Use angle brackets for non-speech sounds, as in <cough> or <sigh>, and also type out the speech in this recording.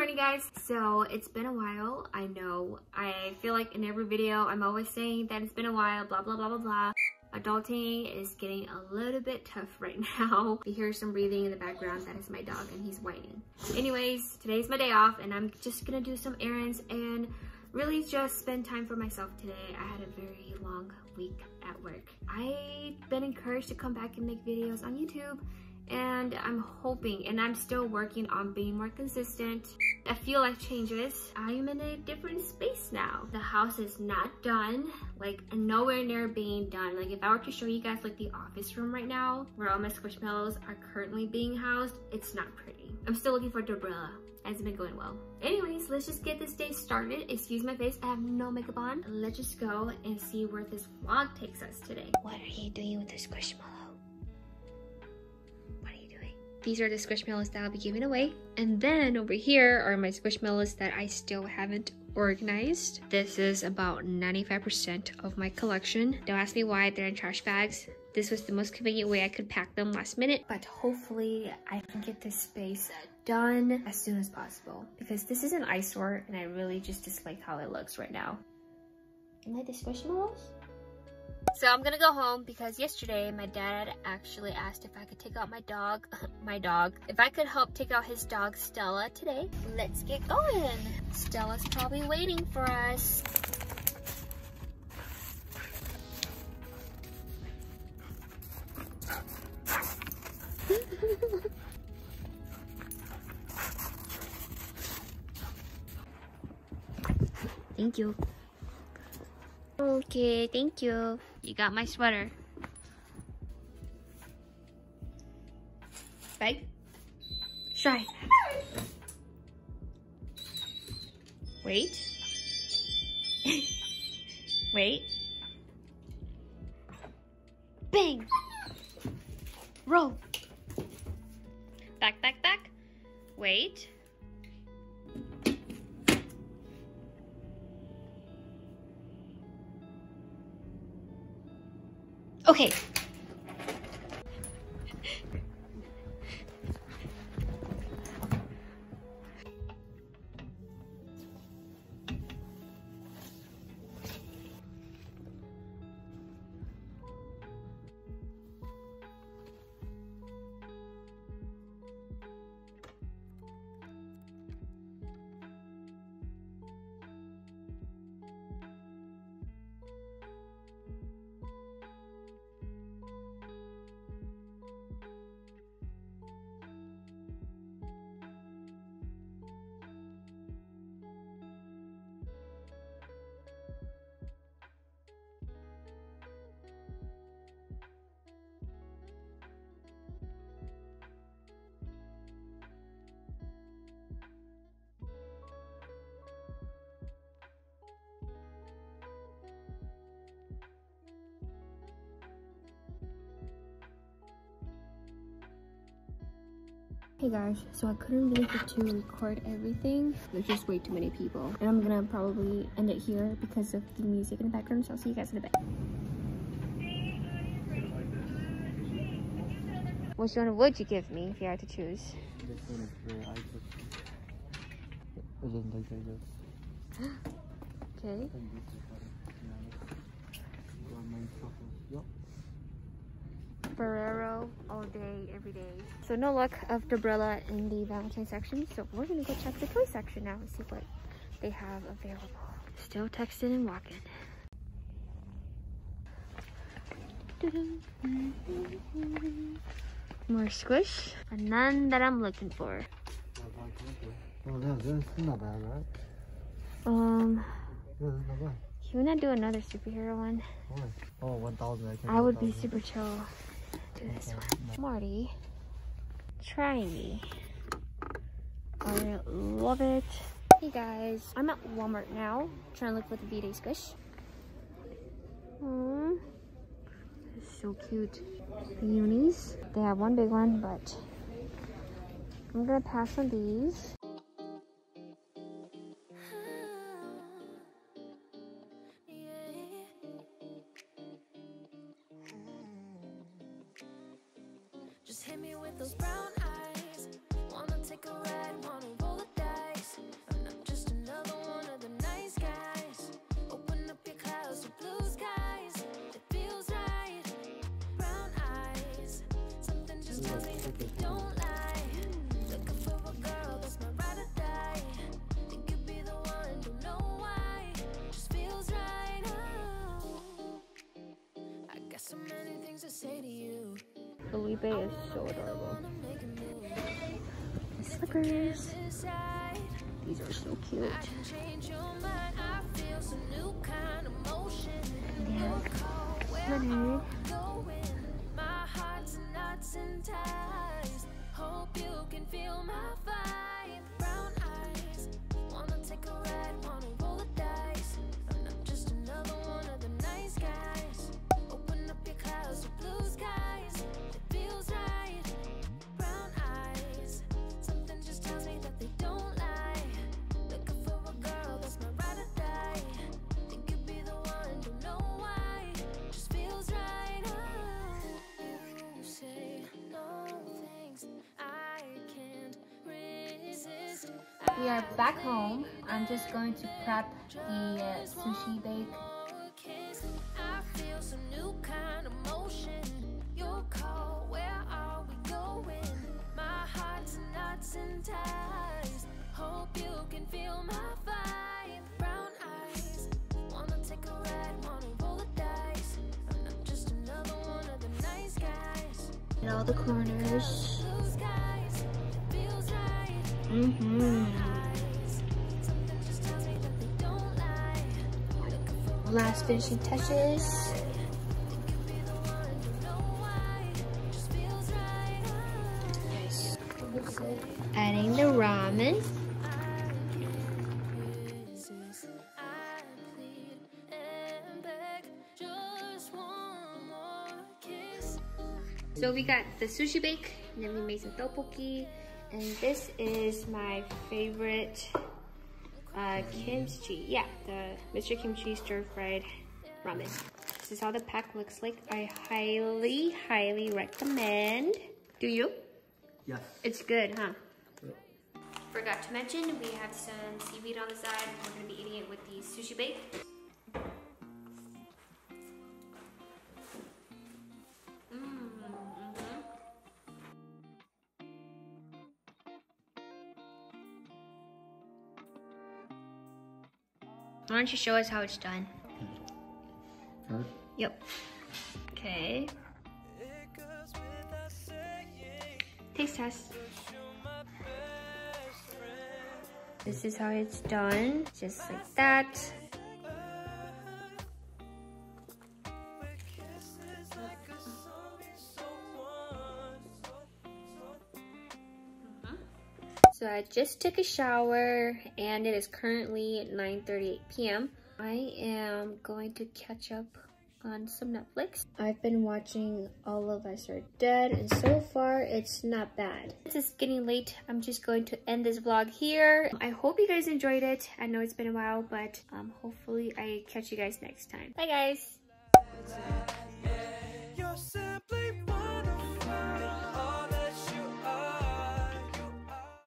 morning guys. So it's been a while i know. I feel like in every video i'm always saying that it's been a while blah blah blah blah blah. Adulting is getting a little bit tough <laughs> right now. You hear some breathing in the background. That is my dog and he's whining. Anyways today's my day off and i'm just gonna do some errands and really just spend time for myself today. I had a very long week at work. I've been encouraged to come back and make videos on youtube and I'm hoping and I'm still working on being more consistent. I feel like changes. I'm in a different space now. The house is not done, like nowhere near being done. Like if I were to show you guys like the office room right now, where all my squishmallows are currently being housed, it's not pretty. I'm still looking for Dobrilla. Hasn't been going well. Anyways, let's just get this day started. Excuse my face, I have no makeup on. Let's just go and see where this vlog takes us today. What are you doing with the squishmallow? These are the Squishmallows that I'll be giving away. And then over here are my Squishmallows that I still haven't organized. This is about 95% of my collection. Don't ask me why they're in trash bags. This was the most convenient way I could pack them last minute. But hopefully I can get this space done as soon as possible. Because this is an eyesore and I really just dislike how it looks right now. You like the Squishmallows? So I'm gonna go home because yesterday my dad actually asked if I could take out my dog, <laughs> my dog, if I could help take out his dog Stella today. Let's get going. Stella's probably waiting for us. <laughs> Thank you. Okay, thank you. You got my sweater. Bye. Shy. Wait. <laughs> Wait. Bang! Roll. Back, back, back. Wait. Okay. Hey guys, so I couldn't really get to record everything. There's just way too many people. And I'm gonna probably end it here because of the music in the background, so I'll see you guys in a bit. Which one would you give me if you had to choose? This one is where <gasps> I just... okay. Ferrero all day, every day. So no luck of Dobrilla in the Valentine section. So we're gonna go check the toy section now and see what they have available. Still texting and walking. More squish, but none that I'm looking for. Oh, no, this is not bad, right? Um, This is not bad. can we not do another superhero one? Oh, 1,000. I, I would be super chill. Do this one. Marty, try me. I love it. Hey guys, I'm at Walmart now, trying to look for the V-Day Squish. Hmm. Aww. It's so cute. The unis, they have one big one, but I'm gonna pass on these. Hit me with those brown eyes. Wanna take a ride, wanna roll the dice. And I'm just another one of the nice guys. Open up your clouds to blue skies. It feels right. Brown eyes. Something just tells me that they don't lie Felipe is so adorable. Wanna make a move. Slippers. These are so cute. I can We are back home. I'm just going to prep the uh, sushi bake. Knots and ties. Hope you Last finishing touches. Adding the ramen. So we got the sushi bake, and then we made some tteokbokki, and this is my favorite uh, kimchi. Yeah, the Mr. Kimchi stir fried ramen. This is how the pack looks like. I highly, highly recommend. Do you? Yes. It's good, huh? Forgot to mention, we have some seaweed on the side. We're gonna be eating it with the sushi bake. Why don't you show us how it's done? Yep. Okay. Taste test. This is how it's done, just like that. So I just took a shower and it is currently 9.38 p.m. I am going to catch up on some Netflix. I've been watching All of Us Are Dead and so far it's not bad. Since it's getting late, I'm just going to end this vlog here. I hope you guys enjoyed it. I know it's been a while, but um, hopefully I catch you guys next time. Bye guys!